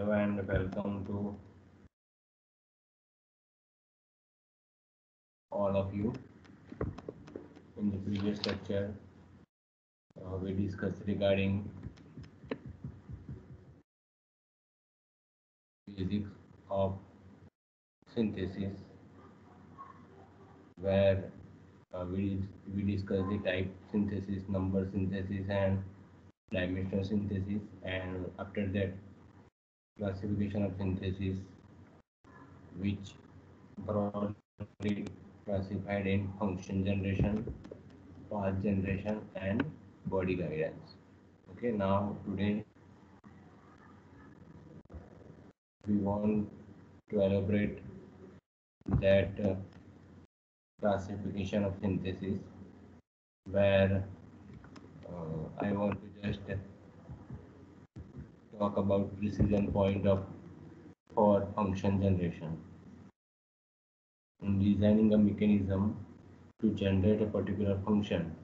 Hello and welcome to all of you. In the previous lecture, uh, we discussed regarding basics of synthesis, where uh, we we discussed the type synthesis, number synthesis, and dimensional synthesis, and after that classification of synthesis, which broadly classified in function generation, path generation, and body guidance. Okay, now today we want to elaborate that uh, classification of synthesis where uh, I want to just talk about precision point of for function generation. In designing a mechanism to generate a particular function,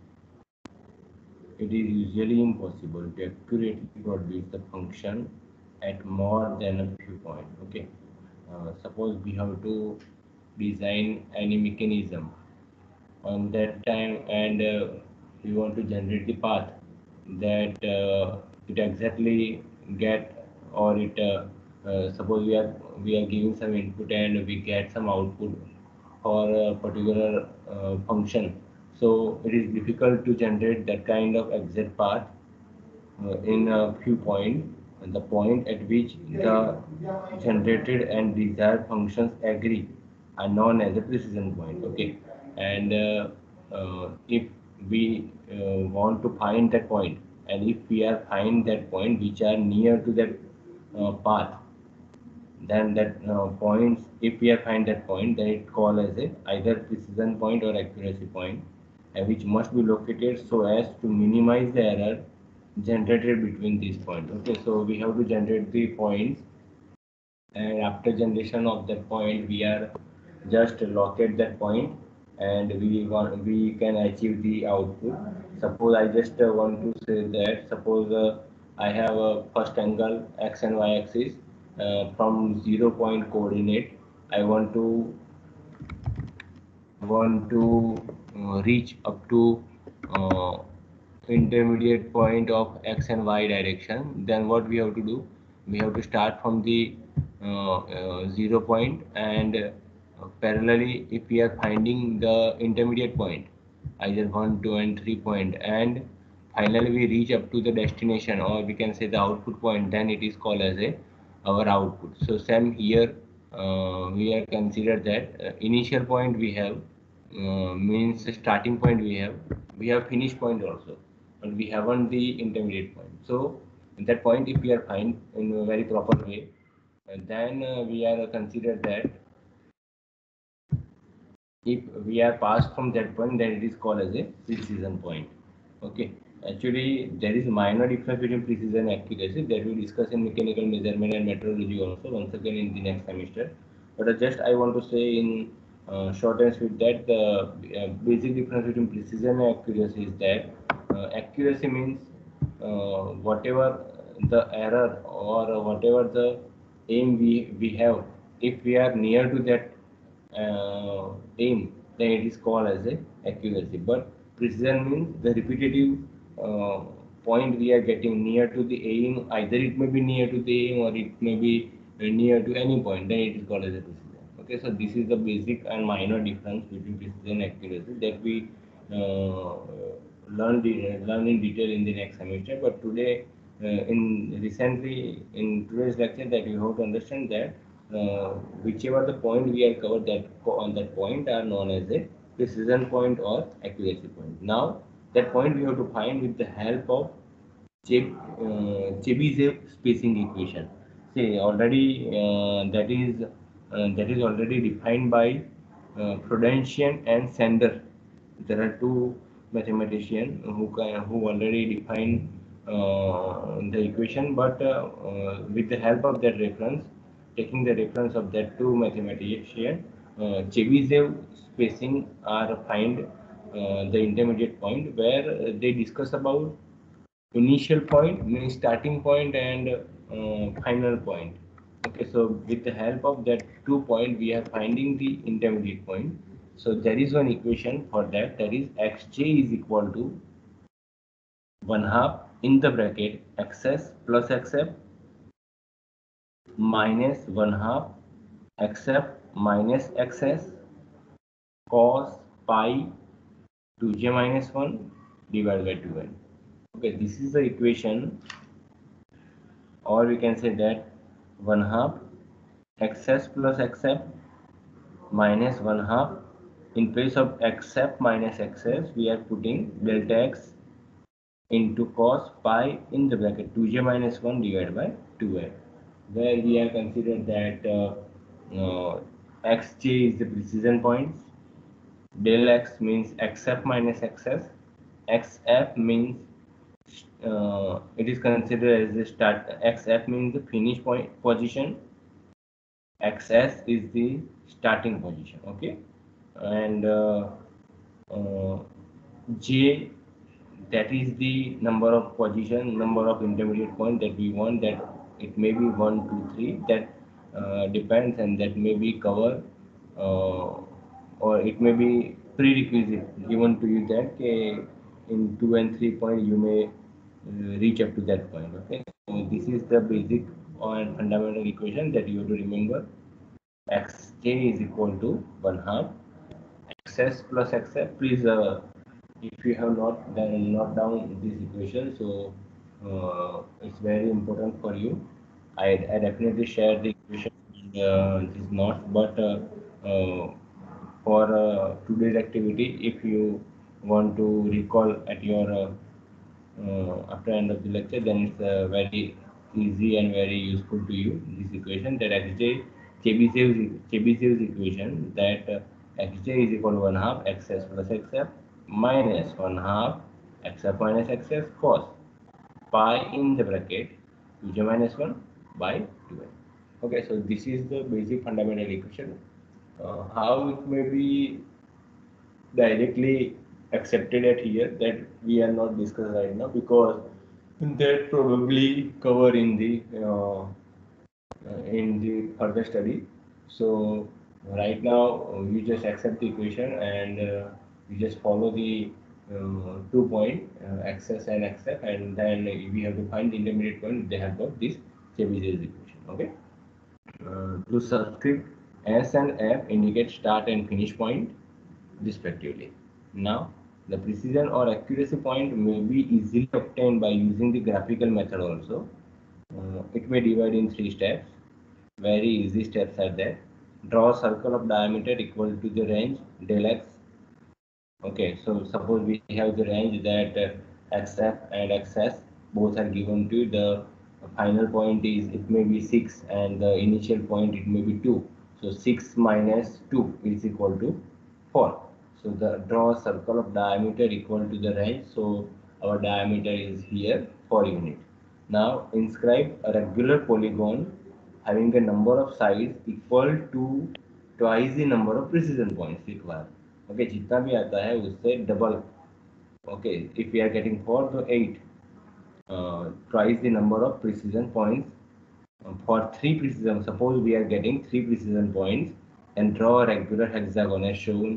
it is usually impossible to accurately produce the function at more than a few points. Okay, uh, suppose we have to design any mechanism on that time and uh, we want to generate the path that uh, it exactly get or it uh, uh, suppose we are we are giving some input and we get some output for a particular uh, function. So it is difficult to generate that kind of exact path in a few points the point at which the generated and desired functions agree are known as a precision point okay? And uh, uh, if we uh, want to find that point and if we are find that point which are near to that uh, path then that uh, points if we are find that point then it call as a either precision point or accuracy point and which must be located so as to minimize the error generated between these points. Okay so we have to generate the points. And after generation of that point we are just locate that point and we want we can achieve the output. Suppose i just uh, want to say that suppose uh, i have a first angle x and y axis uh, from zero point coordinate i want to want to uh, reach up to uh, intermediate point of x and y direction then what we have to do? We have to start from the uh, zero point and uh, parallelly if we are finding the intermediate point either 1 2 and 3 point and finally we reach up to the destination or we can say the output point then it is called as a our output. So same here uh, we are considered that uh, initial point we have uh, means starting point we have we have finish point also but we haven't the intermediate point. So at that point if we are find in a very proper way then uh, we are considered that if we are passed from that point then it is called as a precision point. Okay. Actually there is minor difference between precision and accuracy that we discuss in mechanical measurement and metrology also once again in the next semester. But uh, just i want to say in uh, short and sweet that the uh, basic difference between precision and accuracy is that uh, accuracy means uh, whatever the error or whatever the aim we we have if we are near to that uh, aim then it is called as a accuracy. But precision means the repetitive uh, point we are getting near to the aim either it may be near to the aim or it may be uh, near to any point then it is called as a precision. Okay so this is the basic and minor difference between precision and accuracy that we uh, learn the, learn in detail in the next semester. But today uh, in recently in today's lecture that you have to understand that whichever the point we are covered that on that point are known as a precision point or accuracy point. Now that point we have to find with the help of Cheb, uh, Chebyshev spacing equation. See already uh, that is uh, that is already defined by uh, Freudenstein and Sandor. There are two mathematicians who who already defined uh, the equation, but uh, uh, with the help of that reference, taking the reference of that two mathematicians, uh, Chebyshev spacing are find uh, the intermediate point where they discuss about initial point starting point and uh, final point Okay, so with the help of that two point, we are finding the intermediate point. So there is one equation for that, that is xj is equal to 1 half in the bracket xs plus xf minus 1 half xf minus xs cos pi 2j minus 1 divided by 2n. Okay, this is the equation or we can say that 1 half xs plus xf minus 1 half in place of xf minus xs we are putting delta x into cos pi in the bracket 2j minus 1 divided by 2n where we have considered that uh, uh, xj is the precision points. Del x means xf minus xs. xf means uh, it is considered as the start xf means the finish point position. xs is the starting position okay? And uh, uh, j that is the number of position number of intermediate point that we want that it may be one two three that uh, depends and that may be cover uh, or it may be prerequisite given to you that in two and three point you may uh, reach up to that point okay? So this is the basic and fundamental equation that you have to remember. Xj is equal to one half. Xs plus xf please uh, if you have not then not down this equation so uh, it's very important for you. I, I definitely share the equation uh, this not but uh, uh, for uh, today's activity if you want to recall at your uh, after end of the lecture then it's very easy and very useful to you this equation that xj Chebyshev's Chebyshev's equation that xj is equal to 1 half xs plus xf minus 1 half xf minus xs cos pi in the bracket 2j minus 1 by 2n. Okay, so this is the basic fundamental equation. Uh, how it may be directly accepted at here that we are not discussing right now because that probably cover in the uh, in the further study. So right now we just accept the equation and uh, we just follow the uh, two point uh, xs and xf and then we have to find the intermediate point with the help of this Chebyshev's equation okay? Uh, to subscript s and f indicate start and finish point respectively. Now the precision or accuracy point may be easily obtained by using the graphical method also. Uh, it may divide in three steps. Very easy steps are there. Draw a circle of diameter equal to the range del x okay so suppose we have the range that uh, xf and xs both are given to the final point is it may be 6 and the initial point it may be 2 so 6 minus 2 is equal to 4 so the draw a circle of diameter equal to the range. So our diameter is here 4 unit. Now inscribe a regular polygon having a number of sides equal to twice the number of precision points required okay जितना भी आता है उससे double okay if you are getting four to eight tries the number of precision points for three precision suppose we are getting three precision points and draw regular hexagon as shown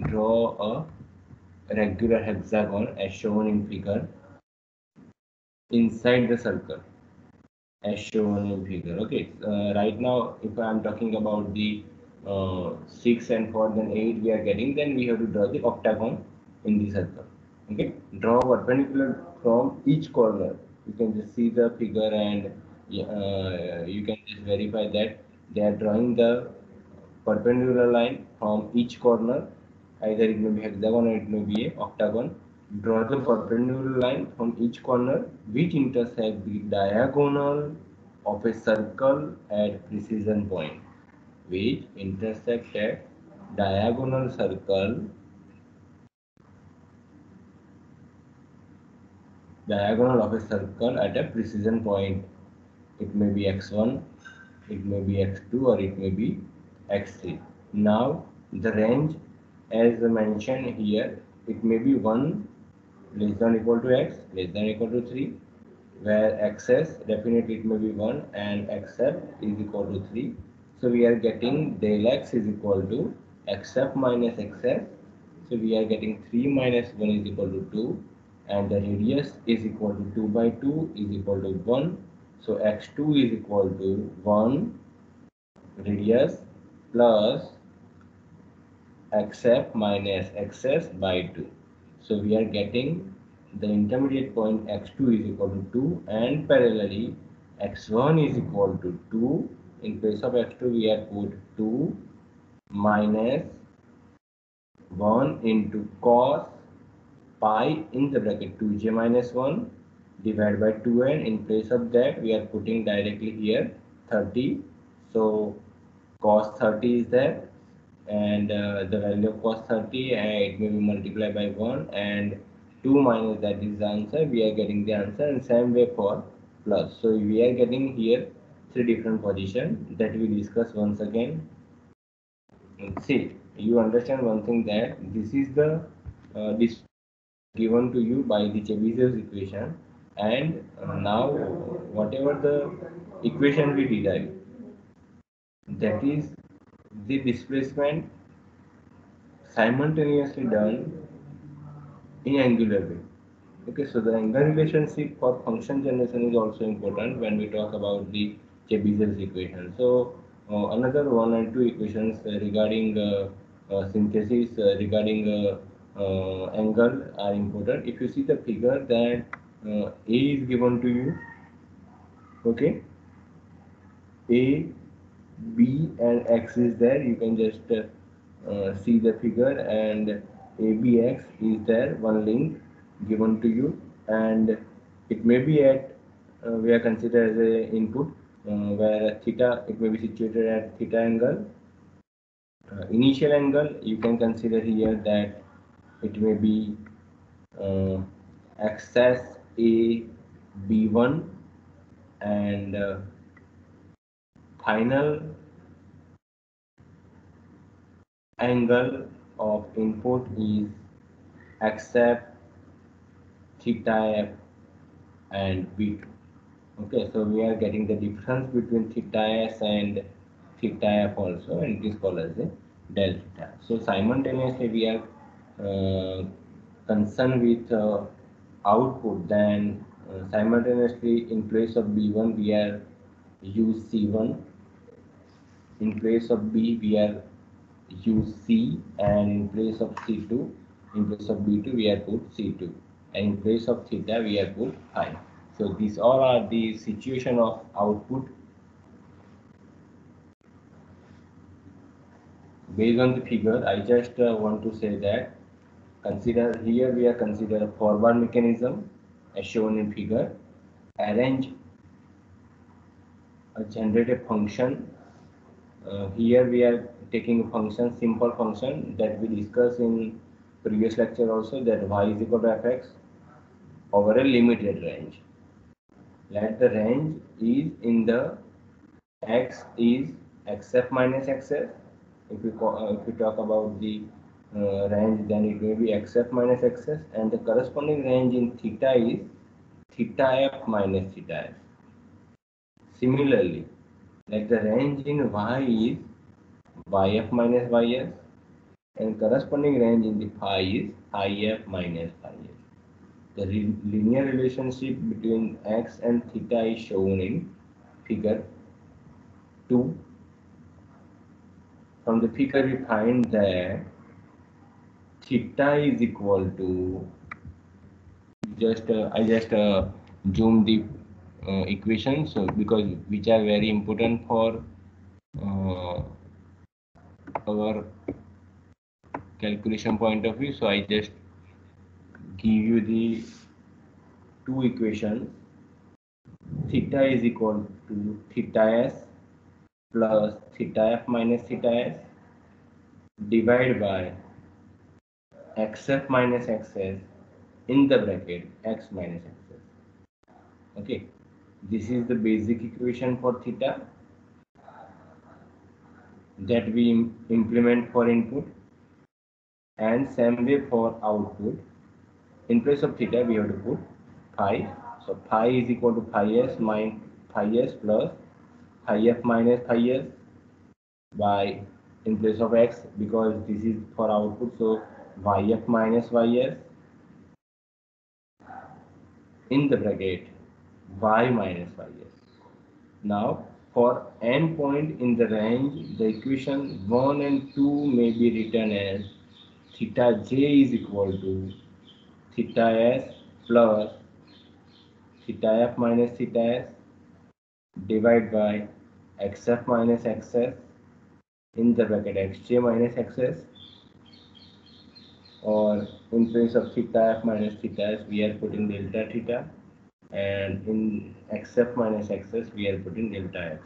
draw a regular hexagon as shown in figure inside the circle as shown in figure. Okay uh, right now if i am talking about 6 and 4 then 8 we are getting then we have to draw the octagon in the circle. Okay? Draw perpendicular from each corner. You can just see the figure and uh, you can just verify that they are drawing the perpendicular line from each corner. Either it may be hexagon or it may be a octagon. Draw the perpendicular line from each corner which intersect the diagonal of a circle at precision point which intersect a diagonal circle. Diagonal of a circle at a precision point. It may be x1 it may be x2 or it may be x3 now the range as mentioned here it may be 1 less than equal to x less than equal to 3 where xs definitely it may be 1 and xf is equal to 3 so we are getting del x is equal to xf minus xs so we are getting 3 minus 1 is equal to 2 and the radius is equal to 2 by 2 is equal to 1 so x2 is equal to 1 radius plus xf minus xs by 2 so we are getting the intermediate point x2 is equal to 2 and parallelly x1 is equal to 2 in place of x2 we have put 2 minus 1 into cos pi in the bracket. 2j minus 1 divided by 2n in place of that we are putting directly here 30 so cos 30 is there and uh, the value of cos 30 and it may be multiplied by 1 and 2 minus that is the answer. We are getting the answer and same way for plus. So we are getting here three different position that we discuss once again see you understand one thing that this is the uh, this given to you by the Chebyshev's equation and uh, now whatever the equation we derive that is the displacement simultaneously done in angular way. Okay, so the angle relationship for function generation is also important when we talk about the Chebyshev's equation. So uh, another one and two equations uh, regarding uh, synthesis regarding angle are important. If you see the figure that A is given to you, okay, A, B and X is there. You can just see the figure and ABX is there one link given to you and it may be at uh, we are considered as a input uh, where theta it may be situated at theta angle. Uh, initial angle you can consider here that it may be uh, axis a b1 and uh, final angle of input is accept theta f and b2 okay so we are getting the difference between theta s and theta f also and it is called as a delta. So simultaneously we are uh, concerned with uh, output then uh, simultaneously in place of b1 we are use c1 in place of b we are use C and in place of C2, in place of B2 we are put C2 and in place of theta we are put phi. So these all are the situation of output. Based on the figure I just uh, want to say that consider here we are consider a four-bar mechanism as shown in figure. Arrange a generated function. Uh, here we are taking a function, simple function that we discussed in previous lecture also that y is equal to fx over a limited range. Let the range is in the x is xf minus xf. If we, uh, if we talk about the uh, range then it will be xf minus xf and the corresponding range in theta is theta f minus theta f. Similarly, like the range in y is yf minus ys and corresponding range in the phi is if minus phi. The re linear relationship between x and theta is shown in figure 2. From the figure we find that theta is equal to just uh, I just uh, zoom the uh, equations so because which are very important for uh, our calculation point of view so i just give you the two equations theta is equal to theta s plus theta f minus theta s divided by xf minus xs in the bracket x minus xs okay. This is the basic equation for theta that we implement for input and same way for output in place of theta we have to put phi So phi is equal to phi s minus phi s plus phi f minus phi s by in place of x because this is for output so yf minus ys in the bracket y minus ys. Now for n point in the range the equation 1 and 2 may be written as theta j is equal to theta s plus theta f minus theta s divided by xf minus xs in the bracket xj minus xs or in place of theta f minus theta s we are putting delta theta and in xf minus xs we are putting delta x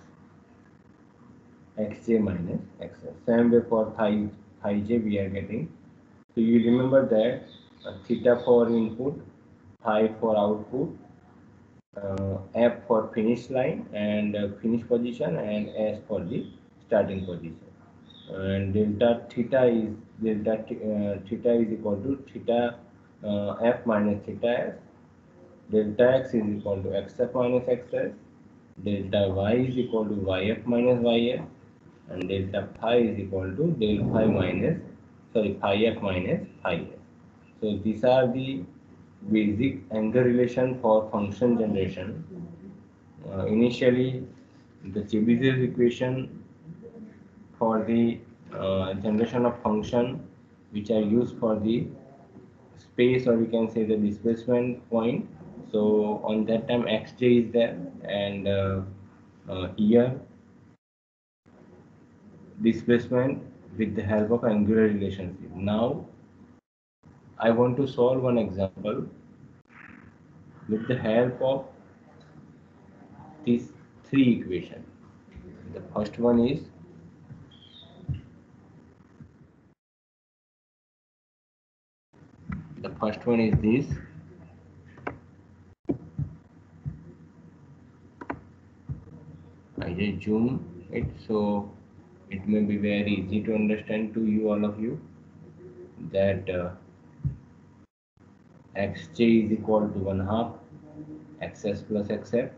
xj minus xs same way for phi phi j we are getting so you remember that uh, theta for input phi for output uh, f for finish line and uh, finish position and s for the starting position. And delta theta is delta uh, theta is equal to theta uh, f minus theta s. Delta x is equal to xf minus xs delta y is equal to yf minus ys and delta phi is equal to del phi minus sorry phi f minus phi s so these are the basic angle relation for function generation. Uh, initially the Chebyshev equation for the uh, generation of function which are used for the space or we can say the displacement point. So on that time xj is there and uh, uh, here displacement with the help of angular relationship. Now i want to solve one example. With the help of these three equations the first one is the first one is this. I just zoom it so it may be very easy to understand to you all of you that uh, xj is equal to 1 half xs plus xf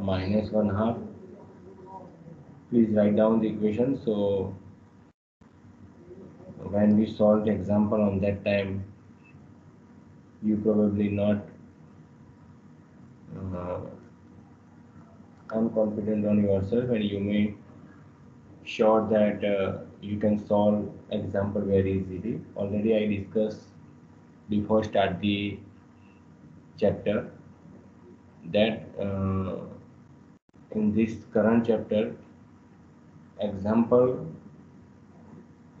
minus 1 half. Please write down the equation. So when we solved the example on that time you probably not uh, unconfident on yourself and you may sure that uh, you can solve example very easily. Already i discussed before start the chapter that uh, in this current chapter example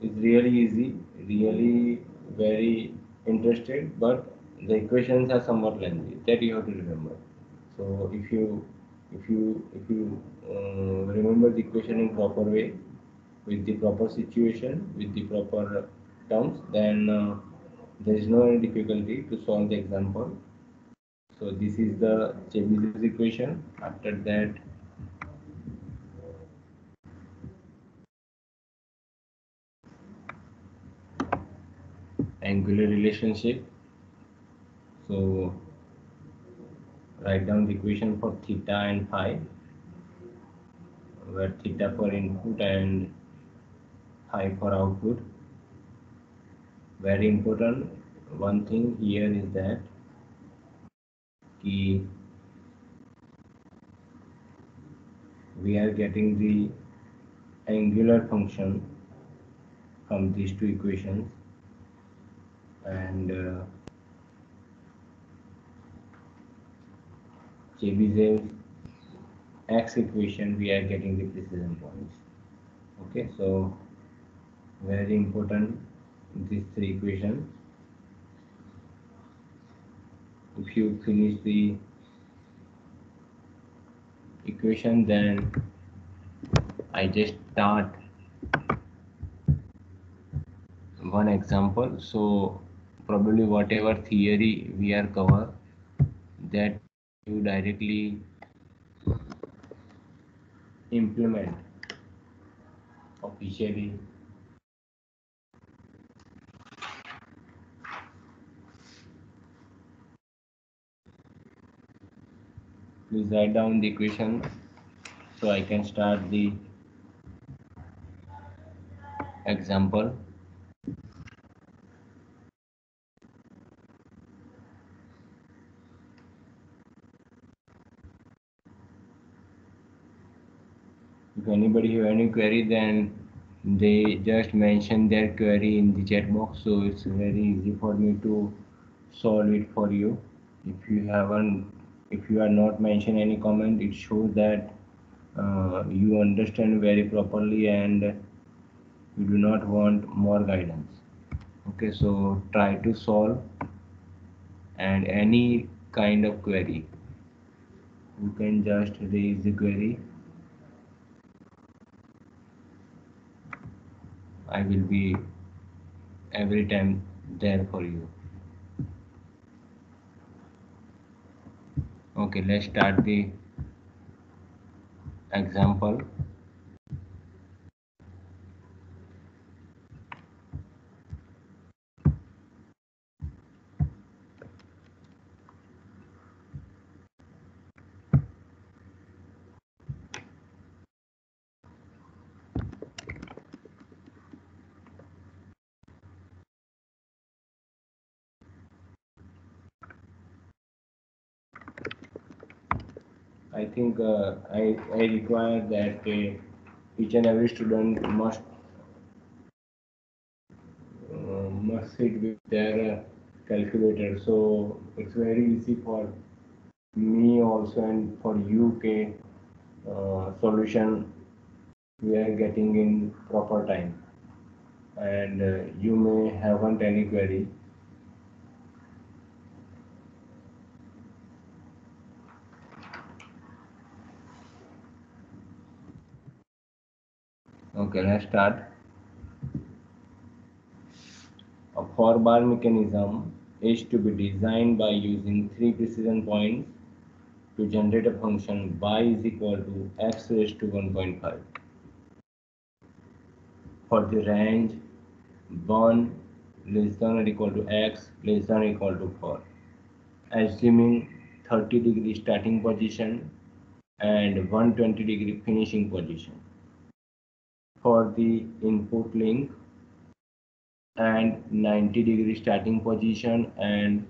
is really easy, really very interested, but the equations are somewhat lengthy. That you have to remember. So if you if you if you uh, remember the equation in proper way, with the proper situation, with the proper terms, then uh, there is no any difficulty to solve the example. So this is the Chebyshev equation. After that, angular relationship so write down the equation for theta and phi where theta for input and phi for output very important. One thing here is that key we are getting the angular function from these two equations. And uh, Chebyshev x equation we are getting the precision points. Okay so very important these three equations if you finish the equation then I just start one example. So probably whatever theory we are cover that you directly implement officially please write down the equation. So I can start the example. If anybody have any query then they just mention their query in the chat box. So it's very easy for me to solve it for you. If you haven't if you are not mention any comment it shows that uh, you understand very properly and you do not want more guidance. Okay so try to solve and any kind of query. You can just raise the query. I will be every time there for you. Okay, let's start the example. I think uh, I, I require that uh, each and every student must uh, must sit with their uh, calculator. So it's very easy for me also and for you. Okay, uh, solution we are getting in proper time, and you may haven't any query. Okay, let's start. A four bar mechanism is to be designed by using three precision points to generate a function y is equal to x raised to 1.5 for the range 1 less than or equal to x less than or equal to 4 assuming 30 degree starting position and 120 degree finishing position for the input link and 90 degree starting position and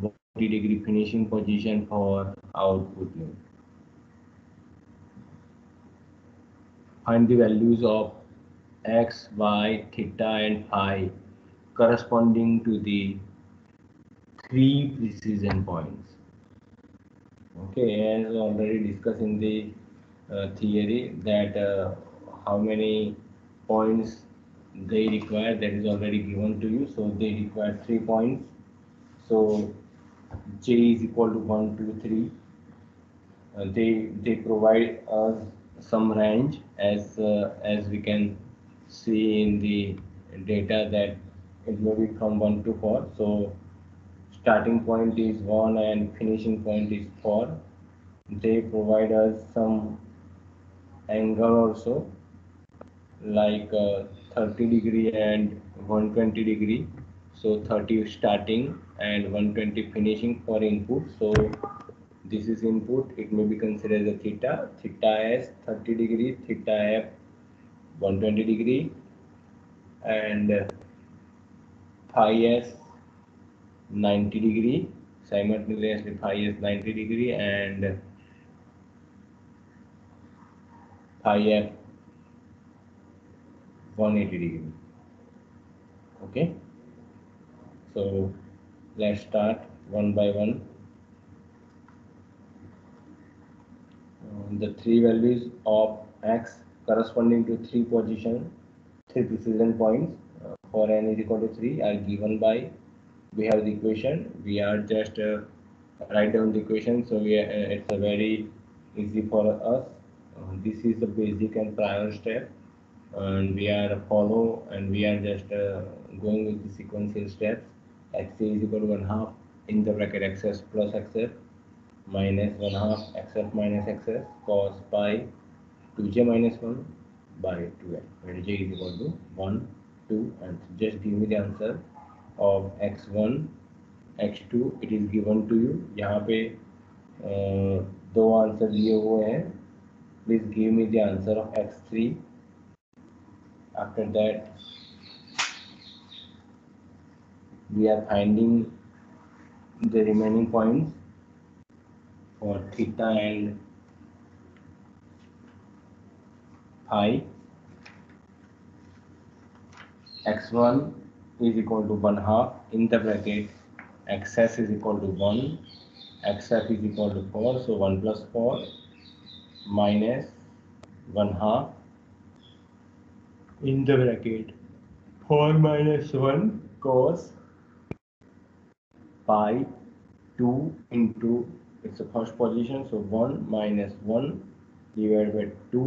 40 degree finishing position for output link. Find the values of x, y, theta and phi corresponding to the three precision points. Okay, as already discussed in the uh, theory that uh, how many points they require that is already given to you. So they require three points. So j is equal to 1 2 3 uh, they they provide us some range as uh, as we can see in the data that it may be from 1 to 4 so starting point is 1 and finishing point is 4 they provide us some angle also like uh, 30 degree and 120 degree. So 30 starting and 120 finishing for input. So this is input. It may be considered as a theta. Theta s 30 degree. Theta f 120 degree. And phi s 90 degree. Simultaneously phi s 90 degree. And phi f 180 degree. Okay? So let's start one by one. The three values of x corresponding to three position three precision points uh, for n is equal to 3 are given by we have the equation. We are just uh, write down the equation. So we uh, it's a very easy for us. Uh, this is the basic and prior step and we are follow and we are just uh, going with the sequential steps. Xc is equal to 1 half in the bracket xs plus xf minus 1 half xf minus xs cos pi 2j minus 1 by 2n where j is equal to 1 2 and just give me the answer of x1 x2 it is given to you. यहाँ पे uh, दो answer दिए हुए हैं. Please give me the answer x3 after that we are finding the remaining points for theta and phi. X1 is equal to 1 half in the bracket xs is equal to 1 xf is equal to 4 so 1 plus 4 minus 1 half in the bracket. 4 minus 1 cos pi 2 into it's the first position so 1 minus 1 divided by 2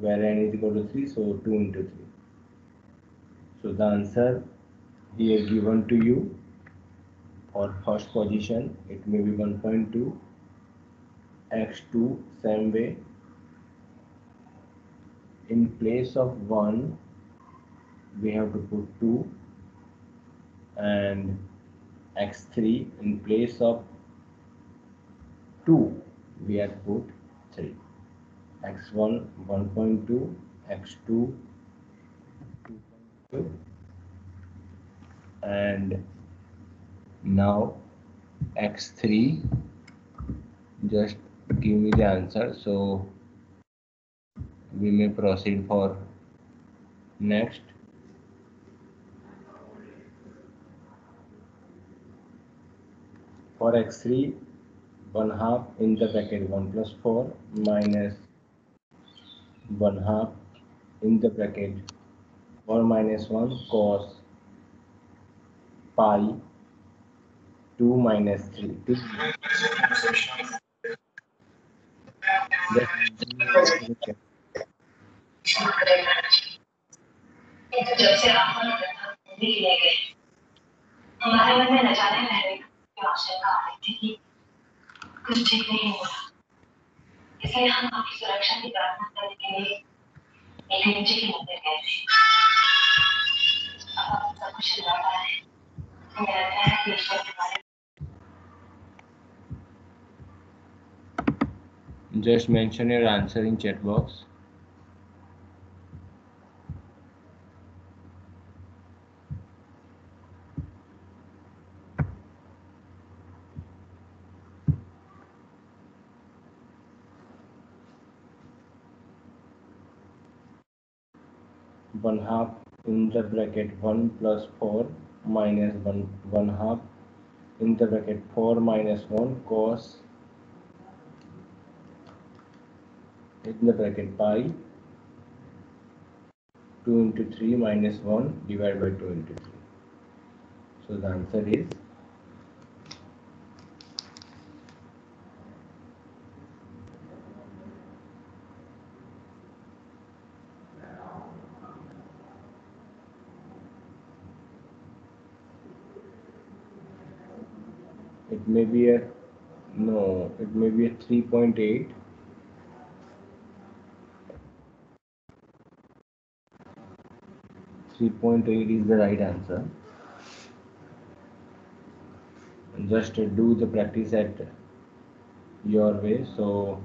where n is equal to 3 so 2 into 3 so the answer here given to you for first position it may be 1.2 x2 same way in place of 1 we have to put 2 and x3 in place of 2 we have put 3 x1 1.2 x2 2.2 and now x3 just give me the answer. So we may proceed for next for x3 1 half in the bracket 1 plus 4 minus 1 half in the bracket 4 minus 1 cos pi 2 minus 3. This जब से आप दिल्ली ले गए हमारे मन में न जाने की आशंका आ रही थी कि कुछ ठीक नहीं हो रहा इसलिए हम आपकी सुरक्षा की प्रार्थना करने के लिए के मंदिर गए थे अब सब कुछ है कि के Just mention your answer in chat box. In the bracket 1 plus 4 minus 1 1 half in the bracket 4 minus 1 cos in the bracket pi 2 into 3 minus 1 divided by 2 into 3 so the answer is it may be a no it may be a 3.8 3.8 is the right answer. Just do the practice at your way. So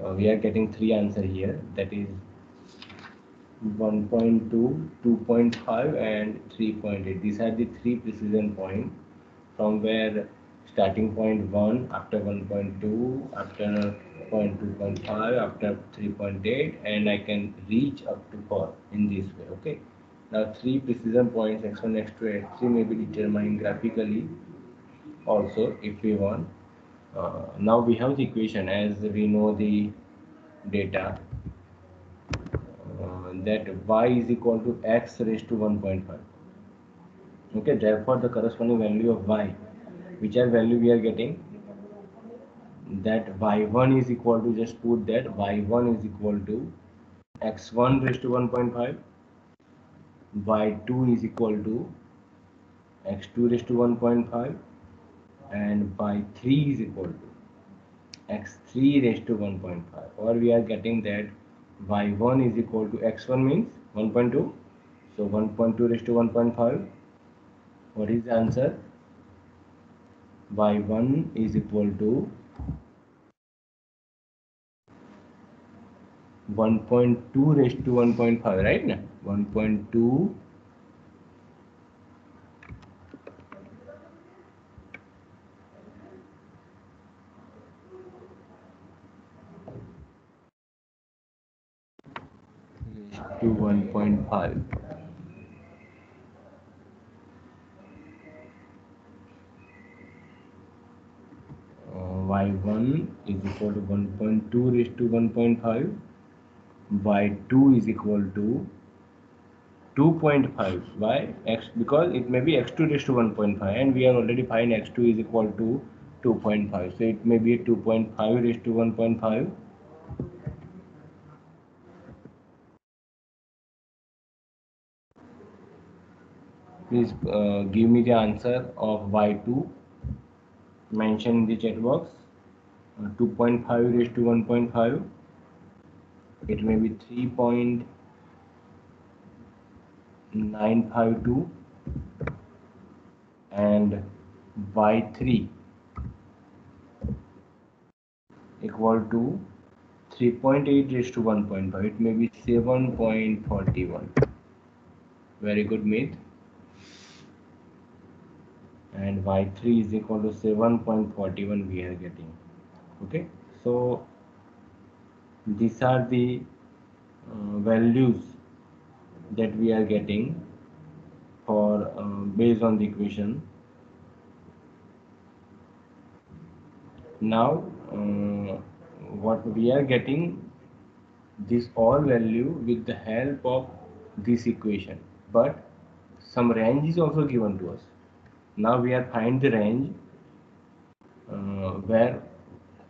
uh, we are getting three answer here. That is 1.2 2.5 and 3.8 these are the three precision point from where starting point 1 after 1.2 after point 2.5 after 3.8 and I can reach up to 4 in this way okay? Now three precision points x1 x2 x3 may be determined graphically also if we want. Uh, now we have the equation as we know the data. Uh, that y is equal to x raised to 1.5 okay therefore the corresponding value of y which are value we are getting that y1 is equal to just put that y1 is equal to x1 raised to 1.5 y2 is equal to x2 raised to 1.5 and y3 is equal to x3 raised to 1.5 or we are getting that y1 is equal to x1 means 1.2 so 1.2 raised to 1.5 what is the answer y1 is equal to 1.2 raised to 1.5 right na 1.2 to 1.5 y1 is equal to 1.2 raised to 1.5 y2 is equal to 2.5 why x because it may be x2 raised to 1.5 and we have already find x2 is equal to 2.5 so it may be 2.5 raised to 1.5 please uh, give me the answer of y2 mention in the chat box 2.5 raised to 1.5 it may be 3.952 and y3 equal to 3.8 raised to 1.5 it may be 7.41 very good math and y3 is equal to 7.41 we are getting okay? So these are the uh, values that we are getting for uh, based on the equation. Now uh, what we are getting this all value with the help of this equation. But some range is also given to us. Now we are find the range uh, where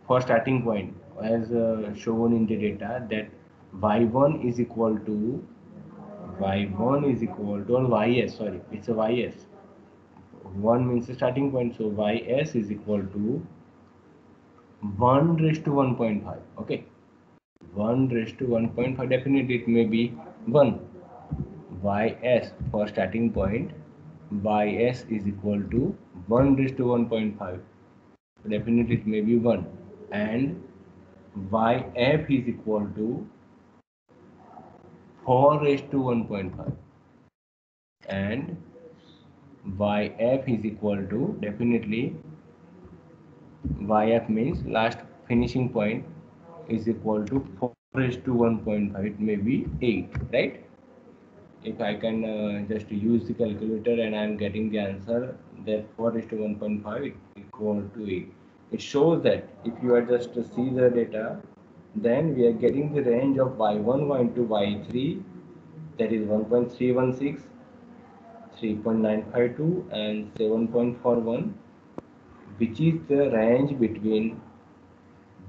for starting point as uh, shown in the data that y1 is equal to y1 is equal to ys sorry it's a ys 1 means the starting point so ys is equal to 1 raised to 1.5 okay? 1 raised to 1.5 definitely it may be 1 ys for starting point ys is equal to 1 raised to 1.5 definitely it may be 1 and yf is equal to 4 raised to 1.5 and yf is equal to definitely yf means last finishing point is equal to 4 raised to 1.5 it may be 8 right if I can uh, just use the calculator and I am getting the answer that 4 is to 1.5 equal to 8. It shows that if you are just to see the data, then we are getting the range of y1, y2, y3 that is 1.316, 3.952 and 7.41 which is the range between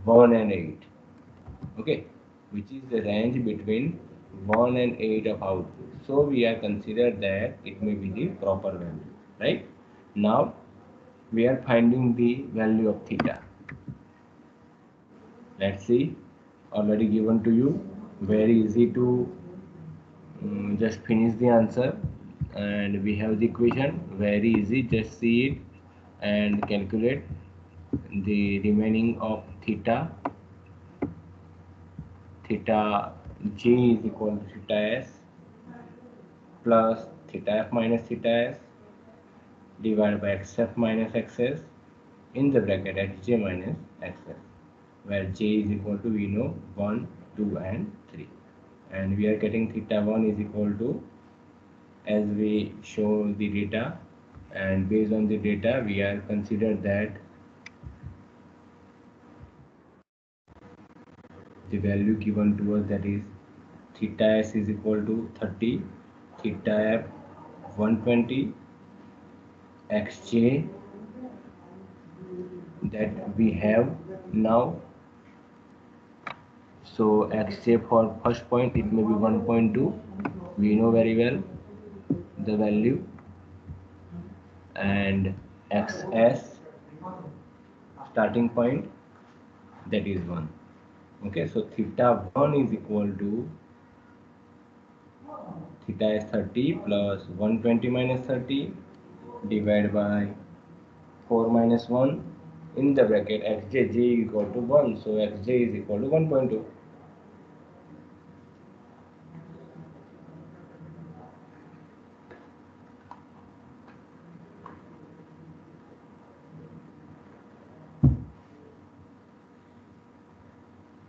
1 and 8 okay which is the range between 1 and 8 of output. So we are considered that it may be the proper value, right? Now we are finding the value of theta. Let's see, already given to you, very easy to um, just finish the answer. And we have the equation, very easy, just see it and calculate the remaining of theta. Theta g is equal to theta s plus theta f minus theta s divided by xf minus xs in the bracket xj minus xs where j is equal to we know 1 2 and 3 and we are getting theta 1 is equal to as we show the data and based on the data we are considered that the value given to us that is theta s is equal to 30 theta f 120 xj that we have now. So xj for first point it may be 1.2 we know very well the value. And xs starting point that is 1 okay so theta 1 is equal to theta is 30 plus 120 minus 30 divided by 4 minus 1 in the bracket xj j equal to 1 so xj is equal to 1.2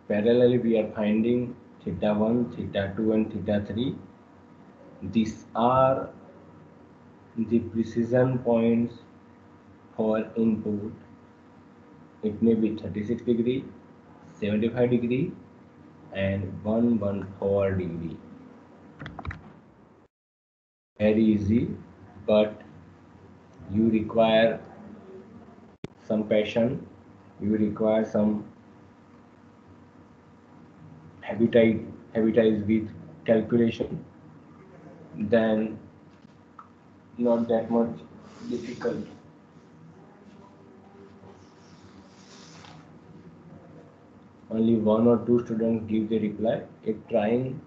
parallelly we are finding theta 1 theta 2 and theta 3 these are the precision points for input it may be 36 degree 75 degree and 114 degree. Very easy but you require some passion you require some habitat habitize with calculation then not that much difficult. Only one or two students give the reply if trying.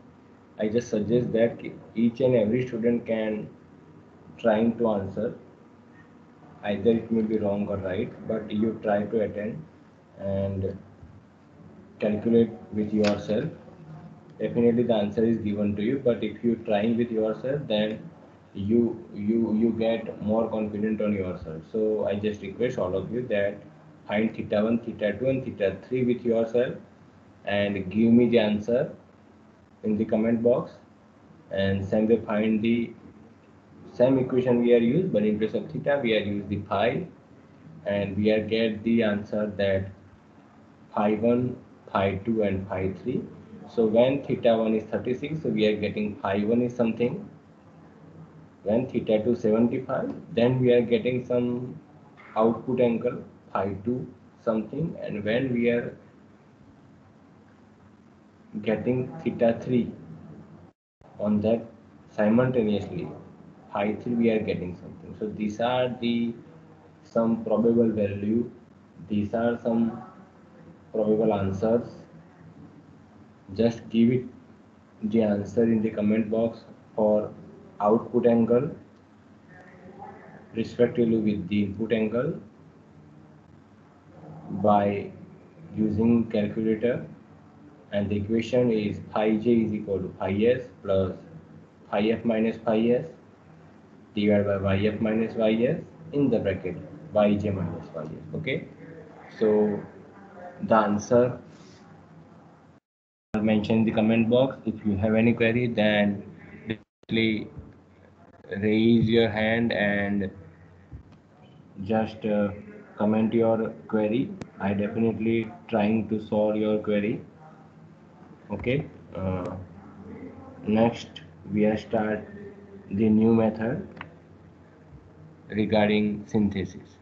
I just suggest that each and every student can trying to answer. Either it may be wrong or right but you try to attend and calculate with yourself. Definitely the answer is given to you but if you trying with yourself then you you you get more confident on yourself. So i just request all of you that find theta 1, theta 2 and theta 3 with yourself and give me the answer in the comment box. And same way find the same equation we are used but in place of theta we are use the phi. And we are get the answer that phi 1 phi 2 and phi 3 so when theta 1 is 36 so we are getting phi 1 is something when theta to 75 then we are getting some output angle phi 2 something. And when we are getting theta 3 on that simultaneously phi 3 we are getting something. So these are the some probable value. These are some probable answers. Just give it the answer in the comment box for output angle respectively with the input angle by using calculator and the equation is phi j is equal to phi s plus phi f minus phi s divided by yf minus ys in the bracket yj minus ys okay? So the answer I'll mention in the comment box. If you have any query then please raise your hand and just uh, comment your query. I definitely trying to solve your query. Okay uh, next we are start the new method regarding synthesis